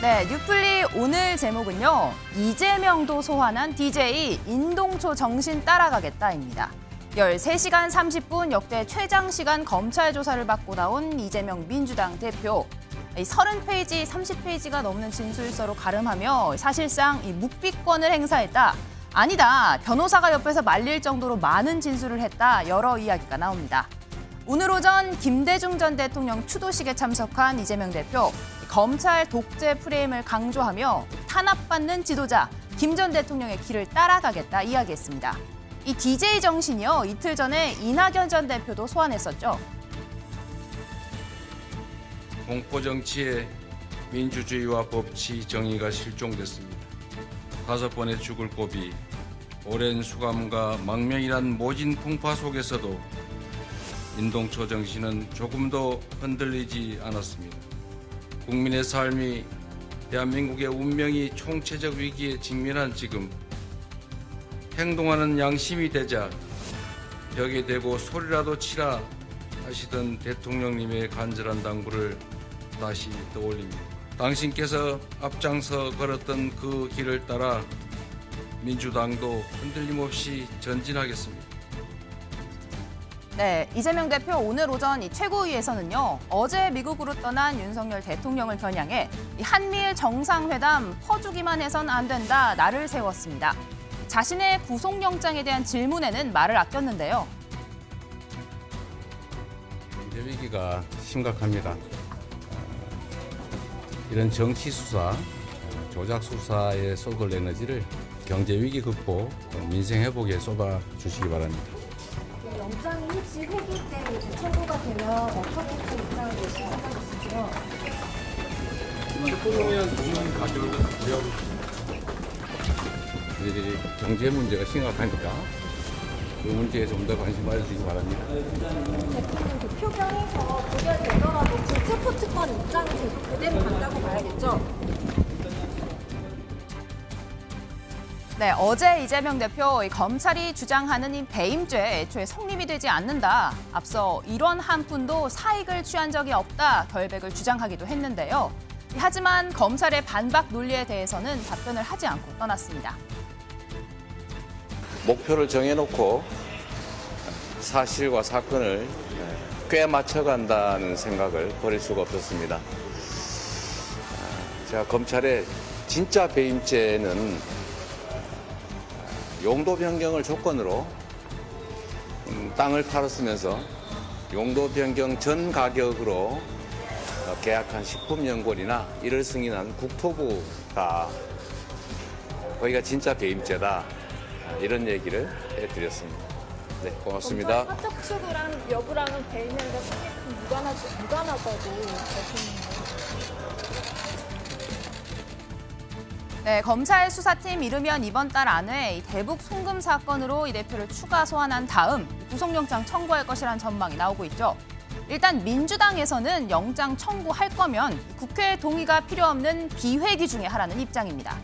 네, 뉴플리 오늘 제목은요. 이재명도 소환한 DJ 인동초 정신 따라가겠다입니다. 13시간 30분 역대 최장 시간 검찰 조사를 받고 나온 이재명 민주당 대표. 이 30페이지, 30페이지가 넘는 진술서로 가름하며 사실상 이 묵비권을 행사했다. 아니다. 변호사가 옆에서 말릴 정도로 많은 진술을 했다. 여러 이야기가 나옵니다. 오늘 오전 김대중 전 대통령 추도식에 참석한 이재명 대표. 검찰 독재 프레임을 강조하며 탄압받는 지도자 김 전 대통령의 길을 따라가겠다 이야기했습니다. 이 DJ 정신이요 이틀 전에 이낙연 전 대표도 소환했었죠. 공포 정치에 민주주의와 법치 정의가 실종됐습니다. 다섯 번의 죽을 고비, 오랜 수감과 망명이란 모진 풍파 속에서도 인동초 정신은 조금도 흔들리지 않았습니다. 국민의 삶이 대한민국의 운명이 총체적 위기에 직면한 지금 행동하는 양심이 되자 벽에 대고 소리라도 치라 하시던 대통령님의 간절한 당부를 다시 떠올립니다. 당신께서 앞장서 걸었던 그 길을 따라 민주당도 흔들림 없이 전진하겠습니다. 네, 이재명 대표 오늘 오전 이 최고위에서는요. 어제 미국으로 떠난 윤석열 대통령을 겨냥해 이 한미일 정상회담 퍼주기만 해선 안 된다 나를 세웠습니다. 자신의 구속영장에 대한 질문에는 말을 아꼈는데요. 경제 위기가 심각합니다. 이런 정치 수사, 조작 수사에 쏟을 에너지를 경제 위기 극복, 민생 회복에 쏟아 주시기 바랍니다. 네, 영장이 혹시 회기 때 이제 청구가 되면 어떻게 좀 입장을 내실 생각이시죠? 저희들이 경제 문제가 심각하니까 그 문제에 좀 더 관심 가져주시기 바랍니다. 대통령 그 표명해서 부결되더라도 불체포특권 입장이 계속 그대로 간다고 봐야겠죠? 네, 어제 이재명 대표 이 검찰이 주장하는 이 배임죄 애초에 성립이 되지 않는다. 앞서 이런 한 푼도 사익을 취한 적이 없다 결백을 주장하기도 했는데요. 하지만 검찰의 반박 논리에 대해서는 답변을 하지 않고 떠났습니다. 목표를 정해놓고 사실과 사건을 꽤 맞춰간다는 생각을 버릴 수가 없었습니다. 아, 제가 검찰의 진짜 배임죄는 용도 변경을 조건으로 음, 땅을 팔았으면서 용도 변경 전 가격으로 어, 계약한 식품연골이나 이를 승인한 국토부가 거기가 진짜 배임죄다 이런 얘기를 해드렸습니다. 네, 고맙습니다. 사적 추구랑 여부랑은 성립은 무관하지, 무관하다고 말씀하셨는 네, 검찰 수사팀 이르면 이번 달 안에 이 대북 송금 사건으로 이 대표를 추가 소환한 다음 구속영장 청구할 것이라는 전망이 나오고 있죠. 일단 민주당에서는 영장 청구할 거면 국회 동의가 필요 없는 비회기 중에 하라는 입장입니다.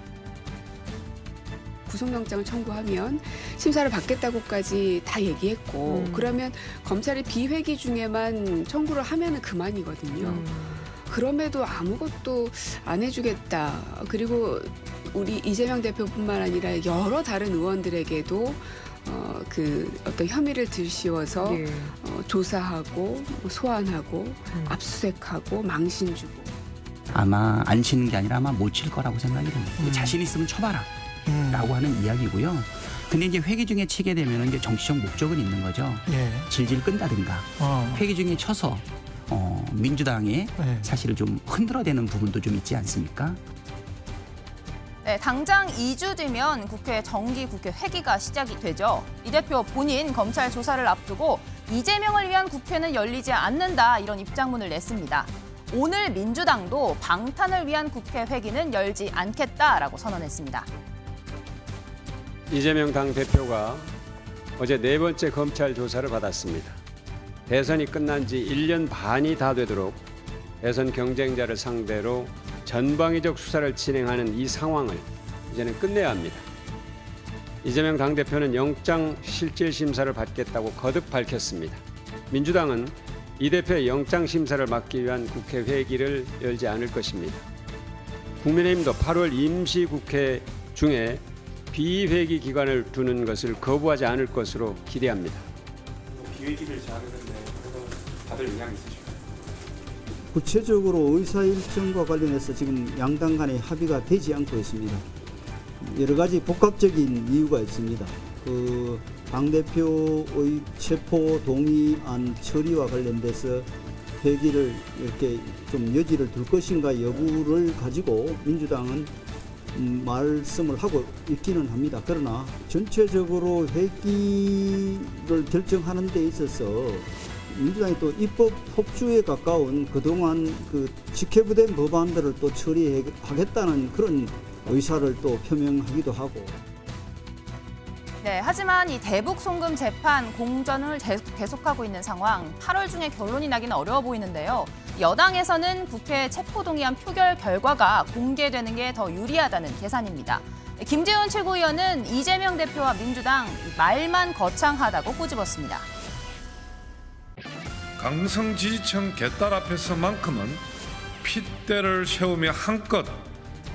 구속영장을 청구하면 심사를 받겠다고까지 다 얘기했고 음. 그러면 검찰이 비회기 중에만 청구를 하면 은 그만이거든요. 음. 그럼에도 아무것도 안 해주겠다. 그리고 우리 이재명 대표뿐만 아니라 여러 다른 의원들에게도 어, 그 어떤 혐의를 들씌워서 예. 어, 조사하고 뭐 소환하고 음. 압수수색하고 망신 주고 아마 안 치는 게 아니라 아마 못 칠 거라고 생각이 됩니다. 자신 있으면 쳐봐라. 라고 하는 이야기고요. 근데 이제 회기 중에 치게 되면 이제 정치적 목적은 있는 거죠. 예. 질질 끈다든가 어. 회기 중에 쳐서 어, 민주당의 네. 사실을 좀 흔들어대는 부분도 좀 있지 않습니까? 네, 당장 2주 뒤면 국회 정기 국회 회기가 시작이 되죠. 이 대표 본인 검찰 조사를 앞두고 이재명을 위한 국회는 열리지 않는다 이런 입장문을 냈습니다. 오늘 민주당도 방탄을 위한 국회 회기는 열지 않겠다라고 선언했습니다. 이재명 당 대표가 어제 네 번째 검찰 조사를 받았습니다. 대선이 끝난 지 1년 반이 다 되도록 대선 경쟁자를 상대로 전방위적 수사를 진행하는 이 상황을 이제는 끝내야 합니다. 이재명 당대표는 영장 실질 심사를 받겠다고 거듭 밝혔습니다. 민주당은 이 대표의 영장 심사를 막기 위한 국회 회기를 열지 않을 것입니다. 국민의힘도 8월 임시국회 중에 비회기 기간을 두는 것을 거부하지 않을 것으로 기대합니다. 비회기를 그래도 다들 의향 있으실까요? 구체적으로 의사 일정과 관련해서 지금 양당 간의 합의가 되지 않고 있습니다. 여러 가지 복합적인 이유가 있습니다. 그 당대표의 체포 동의안 처리와 관련돼서 회기를 이렇게 좀 여지를 둘 것인가 여부를 가지고 민주당은 음, 말씀을 하고 있기는 합니다. 그러나 전체적으로 회기를 결정하는 데 있어서 민주당이 또 입법 폭주에 가까운 그동안 그 직회부된 법안들을 또 처리하겠다는 그런 의사를 또 표명하기도 하고 네, 하지만 이 대북 송금 재판 공전을 제- 계속하고 있는 상황, 8월 중에 결론이 나기는 어려워 보이는데요. 여당에서는 국회 체포동의안 표결 결과가 공개되는 게 더 유리하다는 계산입니다. 김재원 최고위원은 이재명 대표와 민주당 말만 거창하다고 꼬집었습니다. 강성 지지층 개딸 앞에서만큼은 핏대를 세우며 한껏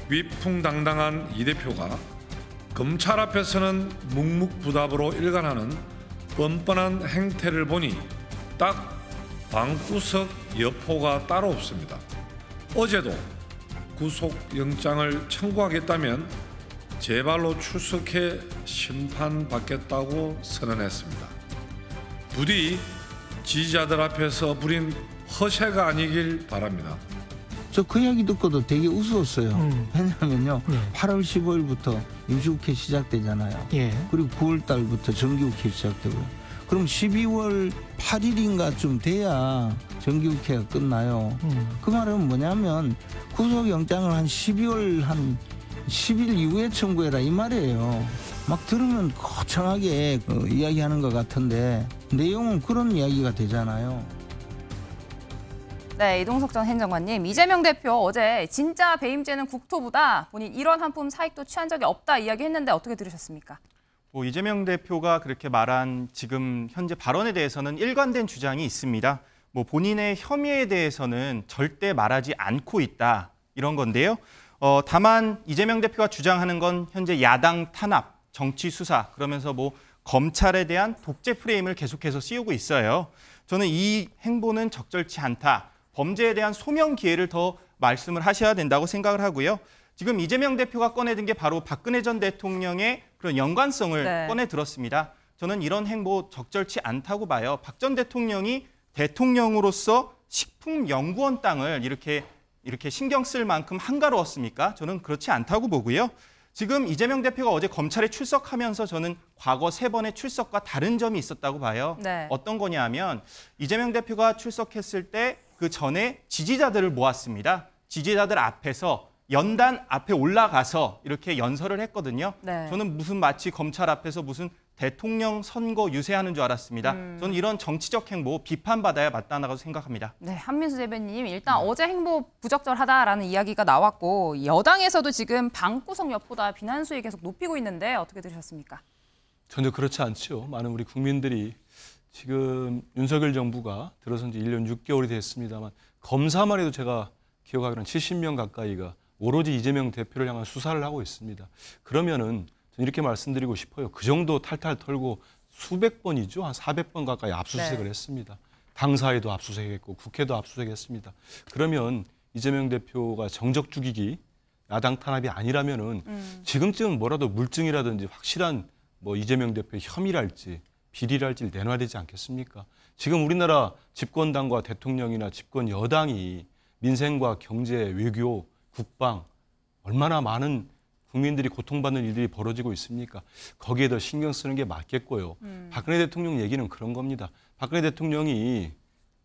위풍당당한 이 대표가 검찰 앞에서는 묵묵부답으로 일관하는 뻔뻔한 행태를 보니 딱 방구석 여포가 따로 없습니다. 어제도 구속영장을 청구하겠다면 제발로 출석해 심판받겠다고 선언했습니다. 부디 지지자들 앞에서 부린 허세가 아니길 바랍니다. 저 그 이야기 듣고도 되게 웃었어요. 음. 왜냐면요. 네. 8월 15일부터 임시국회 시작되잖아요. 예. 그리고 9월 달부터 정기국회 시작되고요. 그럼 12월 8일인가쯤 돼야 정기국회가 끝나요. 음. 그 말은 뭐냐면 구속영장을 한 12월 한 10일 이후에 청구해라 이 말이에요. 막 들으면 거창하게 어, 이야기하는 것 같은데 내용은 그런 이야기가 되잖아요. 네, 이동석 전 행정관님, 이재명 대표 어제 진짜 배임죄는 국토부다. 본인 이런 한푼 사익도 취한 적이 없다 이야기했는데 어떻게 들으셨습니까? 뭐 이재명 대표가 그렇게 말한 지금 현재 발언에 대해서는 일관된 주장이 있습니다. 뭐 본인의 혐의에 대해서는 절대 말하지 않고 있다 이런 건데요. 어, 다만 이재명 대표가 주장하는 건 현재 야당 탄압, 정치 수사 그러면서 뭐 검찰에 대한 독재 프레임을 계속해서 씌우고 있어요. 저는 이 행보는 적절치 않다. 범죄에 대한 소명 기회를 더 말씀을 하셔야 된다고 생각을 하고요. 지금 이재명 대표가 꺼내든 게 바로 박근혜 전 대통령의 그런 연관성을 네. 꺼내 들었습니다. 저는 이런 행보 적절치 않다고 봐요. 박 전 대통령이 대통령으로서 식품연구원 땅을 이렇게 이렇게 신경 쓸 만큼 한가로웠습니까? 저는 그렇지 않다고 보고요. 지금 이재명 대표가 어제 검찰에 출석하면서 저는 과거 세 번의 출석과 다른 점이 있었다고 봐요. 네. 어떤 거냐면 이재명 대표가 출석했을 때 그 전에 지지자들을 모았습니다. 지지자들 앞에서 연단 앞에 올라가서 이렇게 연설을 했거든요. 네. 저는 무슨 마치 검찰 앞에서 무슨 대통령 선거 유세하는 줄 알았습니다. 음. 저는 이런 정치적 행보 비판받아야 마땅하다고 생각합니다. 네, 한민수 대변인 일단 어제 행보 부적절하다라는 이야기가 나왔고 여당에서도 지금 방구석 여포다 비난 수위 계속 높이고 있는데 어떻게 들으셨습니까? 전혀 그렇지 않죠. 많은 우리 국민들이 지금 윤석열 정부가 들어선 지 1년 6개월이 됐습니다만 검사만 해도 제가 기억하기로는 70명 가까이가 오로지 이재명 대표를 향한 수사를 하고 있습니다. 그러면은 저는 이렇게 말씀드리고 싶어요. 그 정도 탈탈 털고 수백 번이죠. 한 400번 가까이 압수수색을 네. 했습니다. 당사에도 압수수색했고 국회도 압수수색했습니다. 그러면 이재명 대표가 정적 죽이기 야당 탄압이 아니라면은 음. 지금쯤 뭐라도 물증이라든지 확실한 뭐 이재명 대표의 혐의랄지 비리랄지를 내놔야 되지 않겠습니까? 지금 우리나라 집권당과 대통령이나 집권 여당이 민생과 경제, 외교, 국방 얼마나 많은 국민들이 고통받는 일들이 벌어지고 있습니까? 거기에 더 신경 쓰는 게 맞겠고요. 음. 박근혜 대통령 얘기는 그런 겁니다. 박근혜 대통령이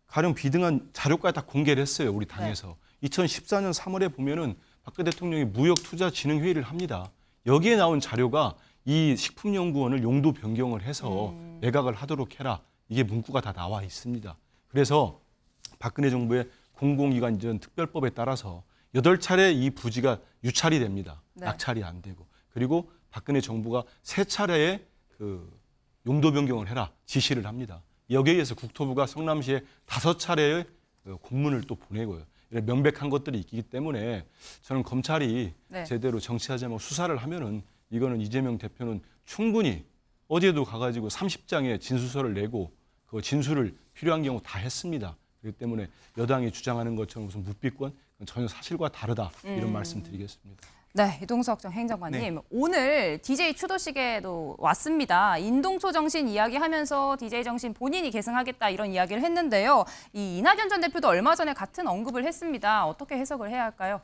가령 비등한 자료까지 다 공개를 했어요. 우리 당에서. 2014년 3월에 보면은 박근혜 대통령이 무역투자진흥회의를 합니다. 여기에 나온 자료가 이 식품연구원을 용도 변경을 해서 음. 매각을 하도록 해라. 이게 문구가 다 나와 있습니다. 그래서 박근혜 정부의 공공기관전 특별법에 따라서 여덟 차례 이 부지가 유찰이 됩니다. 네. 낙찰이 안 되고 그리고 박근혜 정부가 세 차례의 그 용도 변경을 해라 지시를 합니다. 여기에 의해서 국토부가 성남시에 다섯 차례의 그 공문을 또 보내고요. 이런 명백한 것들이 있기 때문에 저는 검찰이 네. 제대로 정치하자면 수사를 하면은 이거는 이재명 대표는 충분히 어제도 가가지고 30장의 진술서를 내고 그 진술을 필요한 경우 다 했습니다. 그렇기 때문에 여당이 주장하는 것처럼 무슨 묵비권 전혀 사실과 다르다 이런 음. 말씀 드리겠습니다. 네, 이동석 전 행정관님 네. 오늘 DJ 추도식에도 왔습니다. 인동초 정신 이야기하면서 DJ 정신 본인이 계승하겠다 이런 이야기를 했는데요. 이 이낙연 전 대표도 얼마 전에 같은 언급을 했습니다. 어떻게 해석을 해야 할까요?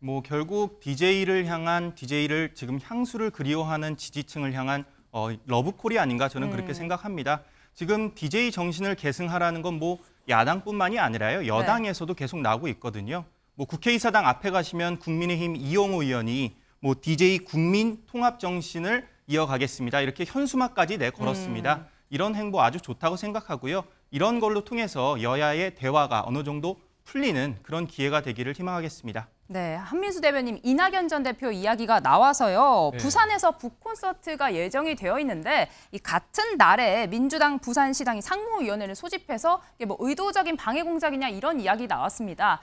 뭐 결국 DJ를 향한 DJ를 지금 향수를 그리워하는 지지층을 향한 어, 러브콜이 아닌가 저는 음. 그렇게 생각합니다. 지금 DJ 정신을 계승하라는 건 뭐 야당뿐만이 아니라요 여당에서도 계속 나오고 있거든요. 뭐 국회의사당 앞에 가시면 국민의힘 이용호 의원이 뭐 DJ 국민 통합 정신을 이어가겠습니다 이렇게 현수막까지 내걸었습니다. 음. 이런 행보 아주 좋다고 생각하고요. 이런 걸로 통해서 여야의 대화가 어느 정도 풀리는 그런 기회가 되기를 희망하겠습니다. 네, 한민수 대변님 이낙연 전 대표 이야기가 나와서요. 네. 부산에서 북콘서트가 예정이 되어 있는데 이 같은 날에 민주당 부산시당이 상무위원회를 소집해서 이게 뭐 의도적인 방해 공작이냐 이런 이야기 나왔습니다.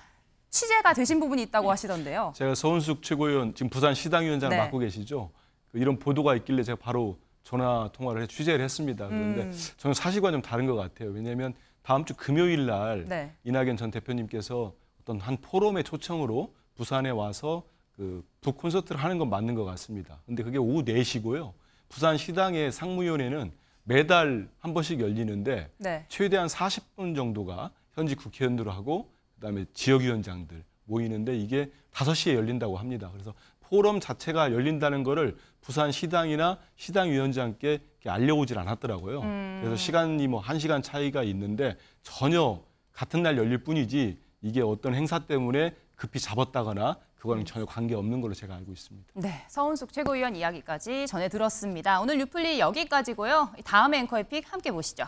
취재가 되신 부분이 있다고 하시던데요. 제가 서은숙 최고위원 지금 부산 시당위원장 네. 맡고 계시죠. 그 이런 보도가 있길래 제가 바로 전화 통화를 해 취재를 했습니다. 그런데 음. 저는 사실과 좀 다른 것 같아요. 왜냐하면 다음 주 금요일 날 네. 이낙연 전 대표님께서 어떤 한 포럼의 초청으로 부산에 와서 그 북콘서트를 하는 건 맞는 것 같습니다. 근데 그게 오후 4시고요. 부산 시당의 상무위원회는 매달 한 번씩 열리는데 네. 최대한 40분 정도가 현직 국회의원들하고 그다음에 지역위원장들 모이는데 이게 5시에 열린다고 합니다. 그래서 포럼 자체가 열린다는 거를 부산 시당이나 시당 위원장께 이렇게 알려오질 않았더라고요. 음. 그래서 시간이 뭐 1시간 차이가 있는데 전혀 같은 날 열릴 뿐이지 이게 어떤 행사 때문에 급히 잡았다거나 그거는 전혀 관계 없는 걸로 제가 알고 있습니다. 네, 서은숙 최고위원 이야기까지 전해 들었습니다. 오늘 뉴플리 여기까지고요. 다음 앵커의 픽 함께 보시죠.